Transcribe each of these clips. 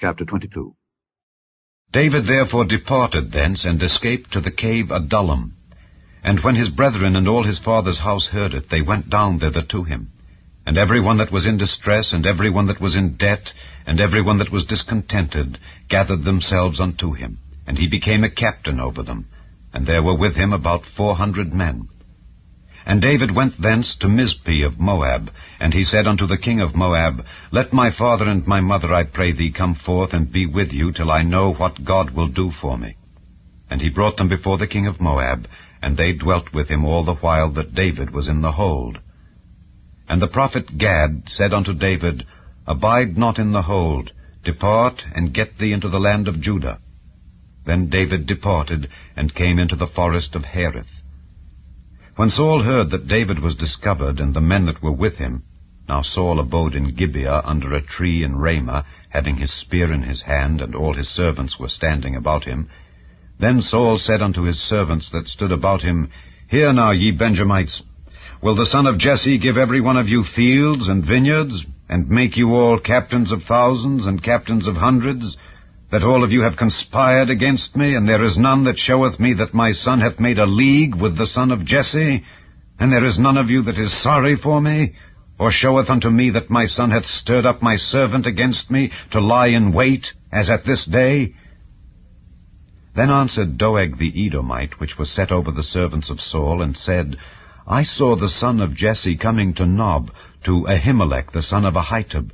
Chapter 22 David therefore departed thence, and escaped to the cave Adullam. And when his brethren and all his father's house heard it, they went down thither to him. And every one that was in distress, and every one that was in debt, and every one that was discontented, gathered themselves unto him. And he became a captain over them. And there were with him about four hundred men. And David went thence to Mizpeh of Moab, and he said unto the king of Moab, Let my father and my mother, I pray thee, come forth and be with you, till I know what God will do for me. And he brought them before the king of Moab, and they dwelt with him all the while that David was in the hold. And the prophet Gad said unto David, Abide not in the hold, depart and get thee into the land of Judah. Then David departed, and came into the forest of Hereth. When Saul heard that David was discovered, and the men that were with him, now Saul abode in Gibeah under a tree in Ramah, having his spear in his hand, and all his servants were standing about him. Then Saul said unto his servants that stood about him, Hear now, ye Benjamites, will the son of Jesse give every one of you fields and vineyards, and make you all captains of thousands and captains of hundreds, that all of you have conspired against me, and there is none that showeth me that my son hath made a league with the son of Jesse, and there is none of you that is sorry for me, or showeth unto me that my son hath stirred up my servant against me to lie in wait, as at this day? Then answered Doeg the Edomite, which was set over the servants of Saul, and said, I saw the son of Jesse coming to Nob, to Ahimelech the son of Ahitub,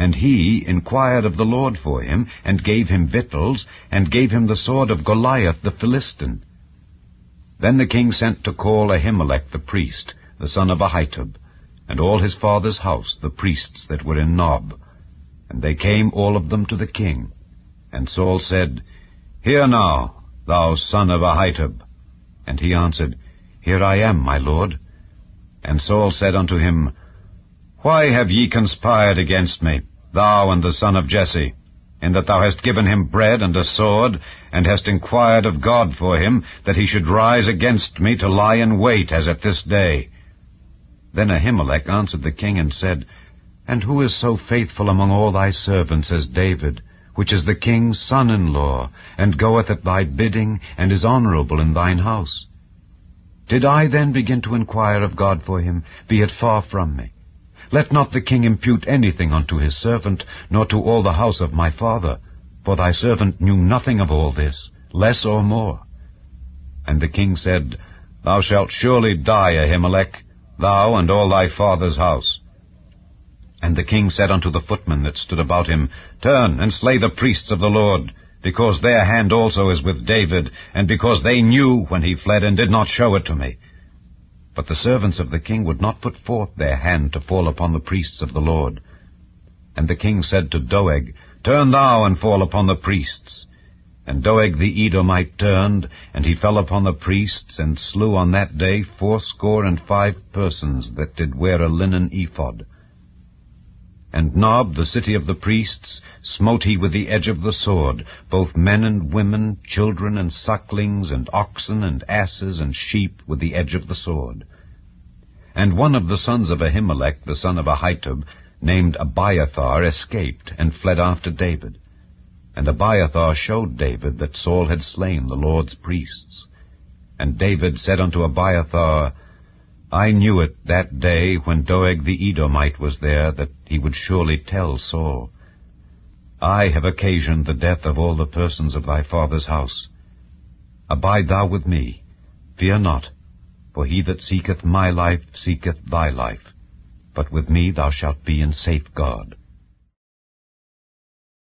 and he inquired of the Lord for him, and gave him victuals, and gave him the sword of Goliath the Philistine. Then the king sent to call Ahimelech the priest, the son of Ahitub, and all his father's house, the priests that were in Nob. And they came all of them to the king. And Saul said, Hear now, thou son of Ahitub. And he answered, Here I am, my lord. And Saul said unto him, Why have ye conspired against me? Thou and the son of Jesse, in that thou hast given him bread and a sword, and hast inquired of God for him, that he should rise against me to lie in wait, as at this day. Then Ahimelech answered the king and said, And who is so faithful among all thy servants as David, which is the king's son-in-law, and goeth at thy bidding, and is honorable in thine house? Did I then begin to inquire of God for him, be it far from me? Let not the king impute anything unto his servant, nor to all the house of my father, for thy servant knew nothing of all this, less or more. And the king said, Thou shalt surely die, Ahimelech, thou and all thy father's house. And the king said unto the footmen that stood about him, Turn and slay the priests of the Lord, because their hand also is with David, and because they knew when he fled and did not show it to me. But the servants of the king would not put forth their hand to fall upon the priests of the Lord. And the king said to Doeg, Turn thou and fall upon the priests. And Doeg the Edomite turned, and he fell upon the priests, and slew on that day fourscore and five persons that did wear a linen ephod. And Nob, the city of the priests, smote he with the edge of the sword, both men and women, children and sucklings, and oxen and asses and sheep with the edge of the sword. And one of the sons of Ahimelech, the son of Ahitub, named Abiathar, escaped, and fled after David. And Abiathar showed David that Saul had slain the Lord's priests. And David said unto Abiathar, I knew it that day when Doeg the Edomite was there that he would surely tell Saul. I have occasioned the death of all the persons of thy father's house. Abide thou with me, fear not, for he that seeketh my life seeketh thy life, but with me thou shalt be in safeguard.